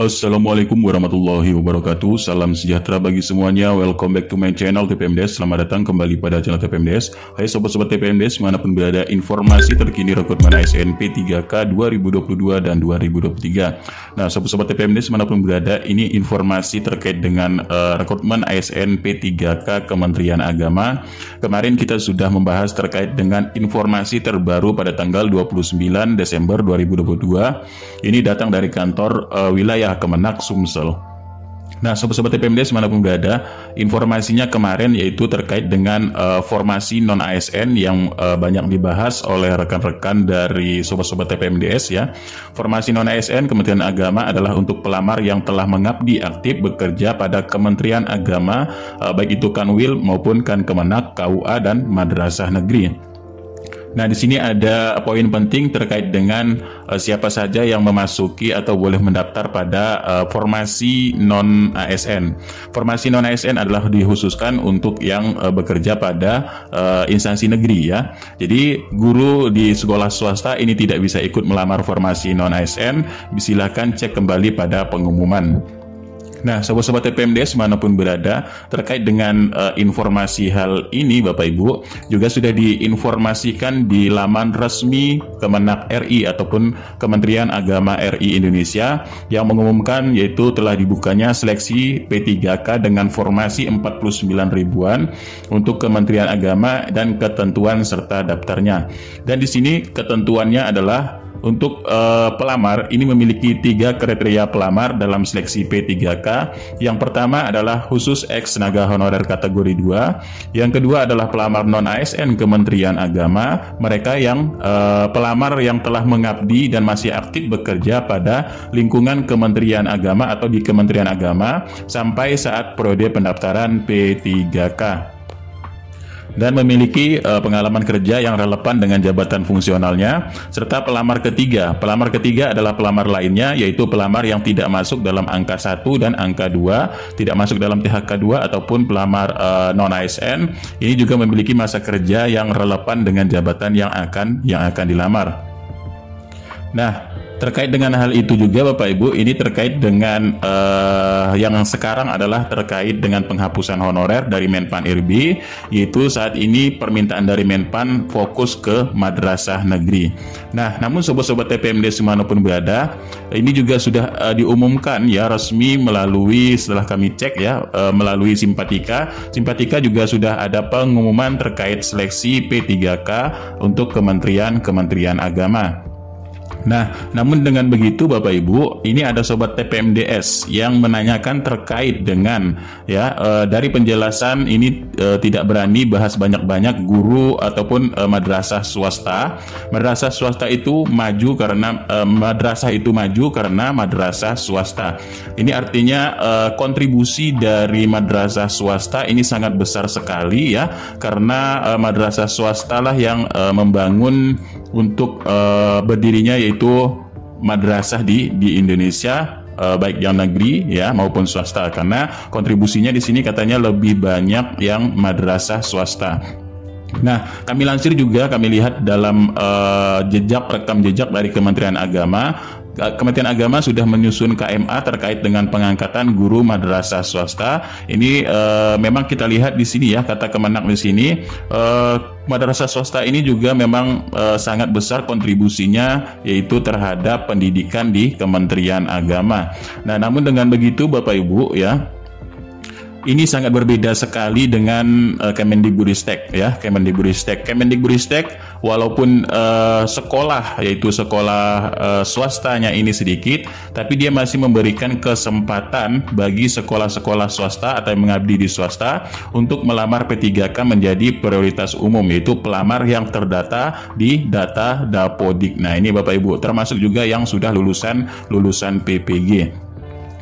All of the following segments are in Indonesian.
Assalamualaikum warahmatullahi wabarakatuh. Salam sejahtera bagi semuanya. Welcome back to my channel TPMDS Selamat datang kembali pada channel TPMDS Hai sobat-sobat TPMDS Mana pun berada informasi terkini rekrutmen ASN P3K 2022 dan 2023 Nah sobat-sobat TPMDS mana pun berada Ini informasi terkait dengan uh, rekrutmen ASN P3K Kementerian Agama. Kemarin kita sudah membahas terkait dengan informasi terbaru pada tanggal 29 Desember 2022 Ini datang dari kantor uh, wilayah Kemenak Sumsel. Nah, sobat-sobat TPMDS mana pun berada, informasinya kemarin yaitu terkait dengan uh, formasi non ASN yang uh, banyak dibahas oleh rekan-rekan dari sobat-sobat TPMDS ya. Formasi non ASN Kementerian Agama adalah untuk pelamar yang telah mengabdi aktif bekerja pada Kementerian Agama uh, baik itu Kanwil maupun Kan Kemenak, KUA dan Madrasah Negeri. Nah, di sini ada poin penting terkait dengan uh, siapa saja yang memasuki atau boleh mendaftar pada uh, formasi non ASN. Formasi non ASN adalah dikhususkan untuk yang uh, bekerja pada uh, instansi negeri ya. Jadi guru di sekolah swasta ini tidak bisa ikut melamar formasi non ASN. Silakan cek kembali pada pengumuman. Nah, sobat-sobat TPMDS mana pun berada, terkait dengan uh, informasi hal ini Bapak Ibu, juga sudah diinformasikan di laman resmi Kemenak RI ataupun Kementerian Agama RI Indonesia yang mengumumkan yaitu telah dibukanya seleksi P3K dengan formasi 49 ribuan untuk Kementerian Agama dan ketentuan serta daftarnya. Dan di sini ketentuannya adalah untuk uh, pelamar ini memiliki tiga kriteria pelamar dalam seleksi P3K. Yang pertama adalah khusus ex tenaga honorer kategori 2. Yang kedua adalah pelamar non ASN Kementerian Agama, mereka yang uh, pelamar yang telah mengabdi dan masih aktif bekerja pada lingkungan Kementerian Agama atau di Kementerian Agama sampai saat periode pendaftaran P3K dan memiliki uh, pengalaman kerja yang relevan dengan jabatan fungsionalnya serta pelamar ketiga. Pelamar ketiga adalah pelamar lainnya yaitu pelamar yang tidak masuk dalam angka 1 dan angka 2, tidak masuk dalam THK 2 ataupun pelamar uh, non ASN. Ini juga memiliki masa kerja yang relevan dengan jabatan yang akan yang akan dilamar. Nah, Terkait dengan hal itu juga Bapak Ibu, ini terkait dengan uh, yang sekarang adalah terkait dengan penghapusan honorer dari Menpan RB, yaitu saat ini permintaan dari Menpan fokus ke madrasah negeri. Nah, namun sobat-sobat TPMD pun berada, ini juga sudah uh, diumumkan ya resmi melalui setelah kami cek ya uh, melalui Simpatika. Simpatika juga sudah ada pengumuman terkait seleksi P3K untuk Kementerian-Kementerian Agama. Nah, namun dengan begitu Bapak Ibu, ini ada sobat TPMDS yang menanyakan terkait dengan ya e, dari penjelasan ini e, tidak berani bahas banyak-banyak guru ataupun e, madrasah swasta. Madrasah swasta itu maju karena e, madrasah itu maju karena madrasah swasta. Ini artinya e, kontribusi dari madrasah swasta ini sangat besar sekali ya karena e, madrasah swasta lah yang e, membangun untuk e, berdirinya yaitu madrasah di di Indonesia uh, baik yang negeri ya maupun swasta karena kontribusinya di sini katanya lebih banyak yang madrasah swasta. Nah, kami lansir juga kami lihat dalam uh, jejak rekam jejak dari Kementerian Agama Kementerian Agama sudah menyusun KMA terkait dengan pengangkatan guru madrasah swasta. Ini uh, memang kita lihat di sini ya kata Kemenak di sini uh, madrasah swasta ini juga memang uh, sangat besar kontribusinya yaitu terhadap pendidikan di Kementerian Agama. Nah, namun dengan begitu Bapak Ibu ya ini sangat berbeda sekali dengan uh, Kemendikbudristek ya Kemendikbudristek Kemendikbudristek walaupun uh, sekolah yaitu sekolah uh, swastanya ini sedikit tapi dia masih memberikan kesempatan bagi sekolah-sekolah swasta atau yang mengabdi di swasta untuk melamar P3K menjadi prioritas umum yaitu pelamar yang terdata di data Dapodik. Nah, ini Bapak Ibu termasuk juga yang sudah lulusan lulusan PPG.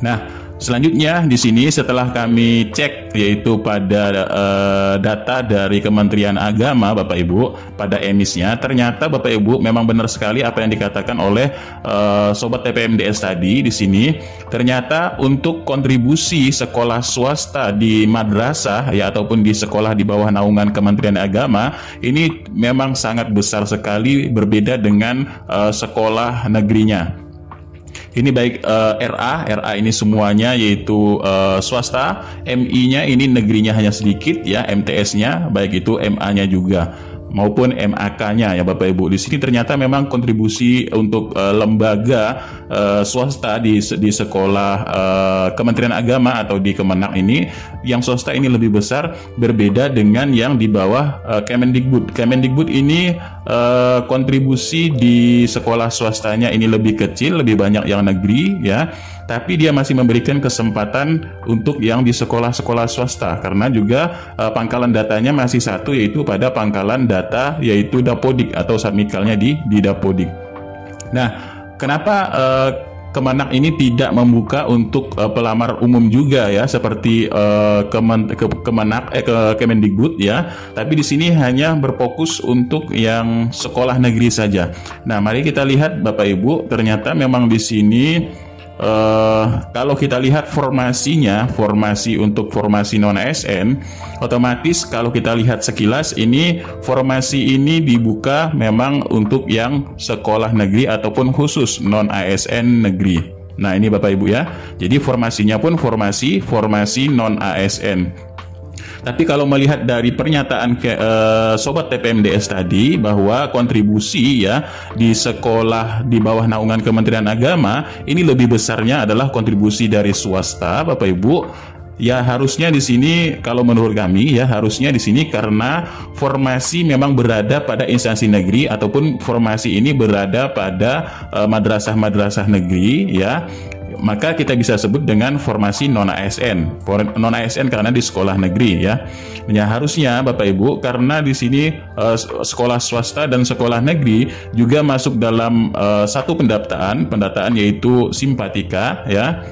Nah, Selanjutnya di sini setelah kami cek yaitu pada uh, data dari Kementerian Agama Bapak Ibu pada emisnya ternyata Bapak Ibu memang benar sekali apa yang dikatakan oleh uh, sobat TPMDS tadi di sini ternyata untuk kontribusi sekolah swasta di madrasah ya ataupun di sekolah di bawah naungan Kementerian Agama ini memang sangat besar sekali berbeda dengan uh, sekolah negerinya. Ini baik uh, RA, RA ini semuanya yaitu uh, swasta, MI-nya ini negerinya hanya sedikit ya, MTS-nya baik itu MA-nya juga maupun MAK-nya ya Bapak Ibu. Di sini ternyata memang kontribusi untuk uh, lembaga uh, swasta di di sekolah uh, Kementerian Agama atau di Kemenak ini yang swasta ini lebih besar berbeda dengan yang di bawah uh, Kemendikbud. Kemendikbud ini uh, kontribusi di sekolah swastanya ini lebih kecil, lebih banyak yang negeri ya tapi dia masih memberikan kesempatan untuk yang di sekolah-sekolah swasta karena juga uh, pangkalan datanya masih satu yaitu pada pangkalan data yaitu Dapodik atau submikalnya di di Dapodik. Nah, kenapa uh, Kemenak ini tidak membuka untuk uh, pelamar umum juga ya seperti uh, Kemen, ke, Kemenak eh, ke Kemendikbud ya tapi di sini hanya berfokus untuk yang sekolah negeri saja. Nah, mari kita lihat Bapak Ibu ternyata memang di sini uh, kalau kita lihat formasinya, formasi untuk formasi non ASN, otomatis kalau kita lihat sekilas ini formasi ini dibuka memang untuk yang sekolah negeri ataupun khusus non ASN negeri. Nah, ini Bapak Ibu ya. Jadi formasinya pun formasi formasi non ASN. Tapi kalau melihat dari pernyataan ke, uh, sobat TPMDS tadi bahwa kontribusi ya di sekolah di bawah naungan Kementerian Agama ini lebih besarnya adalah kontribusi dari swasta, Bapak Ibu. Ya harusnya di sini kalau menurut kami ya harusnya di sini karena formasi memang berada pada instansi negeri ataupun formasi ini berada pada eh, madrasah-madrasah uh, negeri ya maka kita bisa sebut dengan formasi non ASN. Non ASN karena di sekolah negeri ya. Ya harusnya Bapak Ibu karena di sini uh, sekolah swasta dan sekolah negeri juga masuk dalam uh, satu pendaftaran, pendataan yaitu simpatika ya.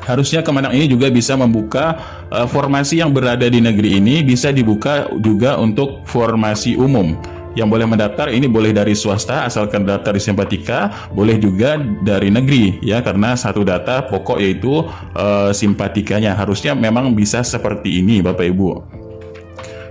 Harusnya Kemenang ini juga bisa membuka uh, formasi yang berada di negeri ini bisa dibuka juga untuk formasi umum yang boleh mendaftar ini boleh dari swasta asalkan daftar di simpatika, boleh juga dari negeri ya karena satu data pokok yaitu uh, simpatikanya harusnya memang bisa seperti ini Bapak Ibu.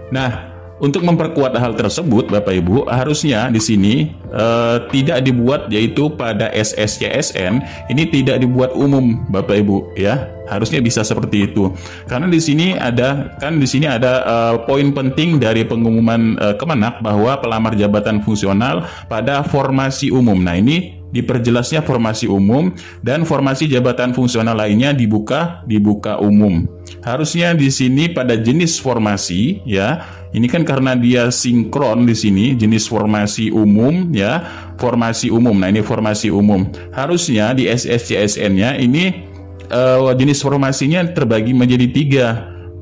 Nah, untuk memperkuat hal tersebut, Bapak Ibu, harusnya di sini uh, tidak dibuat yaitu pada SSCSN ini tidak dibuat umum, Bapak Ibu, ya. Harusnya bisa seperti itu. Karena di sini ada kan di sini ada uh, poin penting dari pengumuman uh, Kemenak bahwa pelamar jabatan fungsional pada formasi umum. Nah, ini diperjelasnya formasi umum dan formasi jabatan fungsional lainnya dibuka dibuka umum. Harusnya di sini pada jenis formasi ya. Ini kan karena dia sinkron di sini jenis formasi umum ya, formasi umum. Nah, ini formasi umum. Harusnya di SSCSN-nya ini uh, jenis formasinya terbagi menjadi tiga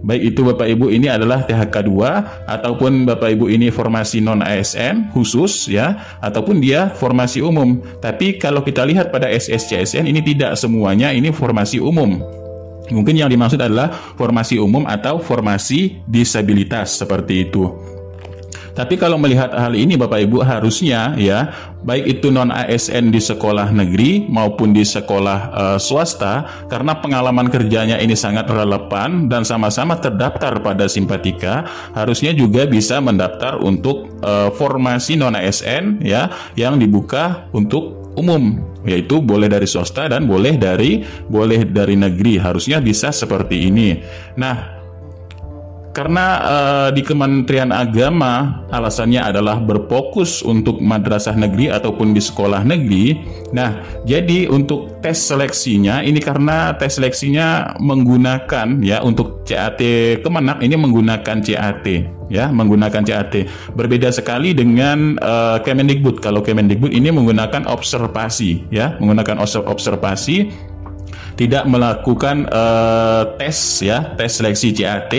Baik itu Bapak Ibu ini adalah THK 2 ataupun Bapak Ibu ini formasi non ASN khusus ya ataupun dia formasi umum. Tapi kalau kita lihat pada SSCSN ini tidak semuanya ini formasi umum. Mungkin yang dimaksud adalah formasi umum atau formasi disabilitas seperti itu. Tapi kalau melihat hal ini Bapak Ibu harusnya ya baik itu non ASN di sekolah negeri maupun di sekolah uh, swasta karena pengalaman kerjanya ini sangat relevan dan sama-sama terdaftar pada simpatika harusnya juga bisa mendaftar untuk uh, formasi non ASN ya yang dibuka untuk umum yaitu boleh dari swasta dan boleh dari boleh dari negeri harusnya bisa seperti ini. Nah, karena uh, di Kementerian Agama alasannya adalah berfokus untuk madrasah negeri ataupun di sekolah negeri. Nah, jadi untuk tes seleksinya ini karena tes seleksinya menggunakan ya untuk CAT Kemenak ini menggunakan CAT ya, menggunakan CAT. Berbeda sekali dengan uh, Kemendikbud. Kalau Kemendikbud ini menggunakan observasi ya, menggunakan observasi tidak melakukan uh, tes ya tes seleksi CAT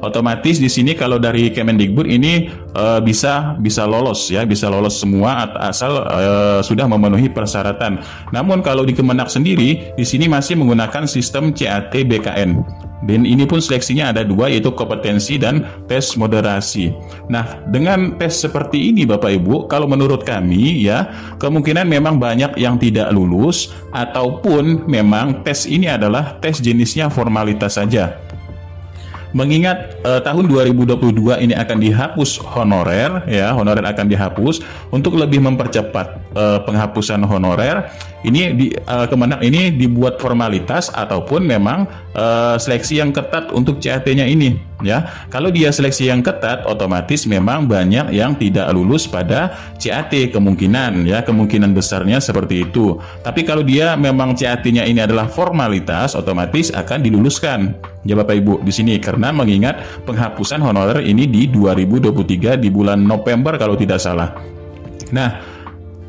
otomatis di sini kalau dari Kemendikbud ini uh, bisa bisa lolos ya bisa lolos semua asal uh, sudah memenuhi persyaratan namun kalau di Kemenak sendiri di sini masih menggunakan sistem CAT BKN dan ini pun seleksinya ada dua yaitu kompetensi dan tes moderasi. Nah, dengan tes seperti ini Bapak Ibu, kalau menurut kami ya, kemungkinan memang banyak yang tidak lulus ataupun memang tes ini adalah tes jenisnya formalitas saja. mengingat uh, tahun 2022 ini akan dihapus honorer ya, honorer akan dihapus untuk lebih mempercepat uh, penghapusan honorer ini di ke mana ini dibuat formalitas ataupun memang uh, seleksi yang ketat untuk CAT-nya ini ya. Kalau dia seleksi yang ketat otomatis memang banyak yang tidak lulus pada CAT kemungkinan ya, kemungkinan besarnya seperti itu. Tapi kalau dia memang CAT-nya ini adalah formalitas otomatis akan diluluskan ya Bapak Ibu di sini karena mengingat penghapusan honorer ini di 2023 di bulan November kalau tidak salah. Nah,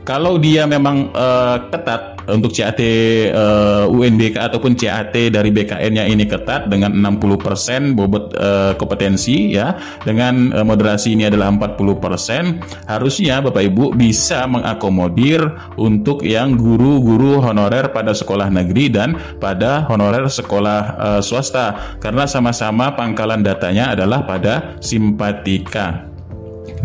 kalau dia memang uh, ketat untuk CAT uh, eh, UNBK ataupun CAT dari BKN-nya ini ketat dengan 60% bobot uh, kompetensi ya. Dengan uh, moderasi ini adalah 40% harusnya Bapak Ibu bisa mengakomodir untuk yang guru-guru honorer pada sekolah negeri dan pada honorer sekolah uh, swasta. Karena sama-sama pangkalan datanya adalah pada simpatika.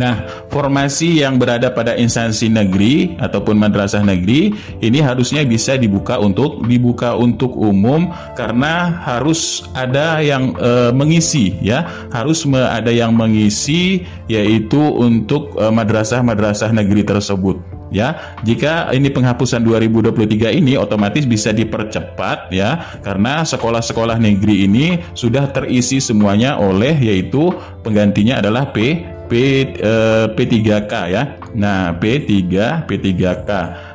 Nah, formasi yang berada pada instansi negeri ataupun madrasah negeri ini harusnya bisa dibuka untuk dibuka untuk umum karena harus ada yang e, mengisi ya, harus me, ada yang mengisi yaitu untuk e, madrasah-madrasah negeri tersebut ya. Jika ini penghapusan 2023 ini otomatis bisa dipercepat ya karena sekolah-sekolah negeri ini sudah terisi semuanya oleh yaitu penggantinya adalah P P eh, P3K ya. Nah, P3 P3K.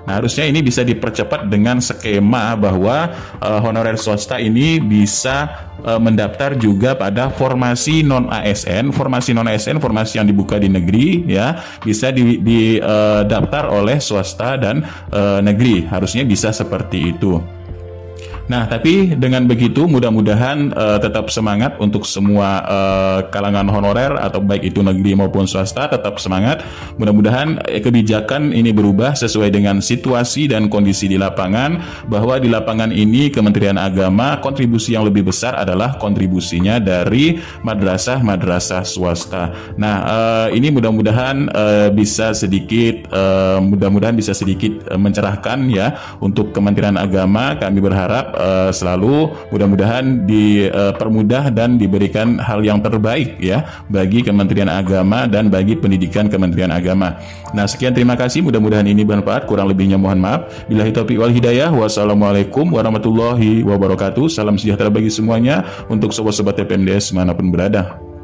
Nah, harusnya ini bisa dipercepat dengan skema bahwa eh, honorer swasta ini bisa eh, mendaftar juga pada formasi non ASN, formasi non ASN, formasi yang dibuka di negeri ya, bisa didaftar di, eh, oleh swasta dan eh, negeri. Harusnya bisa seperti itu. Nah, tapi dengan begitu mudah-mudahan uh, tetap semangat untuk semua uh, kalangan honorer atau baik itu negeri maupun swasta tetap semangat. Mudah-mudahan eh, kebijakan ini berubah sesuai dengan situasi dan kondisi di lapangan bahwa di lapangan ini Kementerian Agama kontribusi yang lebih besar adalah kontribusinya dari madrasah-madrasah swasta. Nah, uh, ini mudah-mudahan uh, bisa sedikit uh, mudah-mudahan bisa sedikit uh, mencerahkan ya untuk Kementerian Agama. Kami berharap uh, selalu mudah-mudahan dipermudah dan diberikan hal yang terbaik ya bagi Kementerian Agama dan bagi pendidikan Kementerian Agama. Nah, sekian terima kasih. Mudah-mudahan ini bermanfaat. Kurang lebihnya mohon maaf. Bila taufiq wal hidayah. Wassalamualaikum warahmatullahi wabarakatuh. Salam sejahtera bagi semuanya untuk sobat-sobat TPMDS mana pun berada.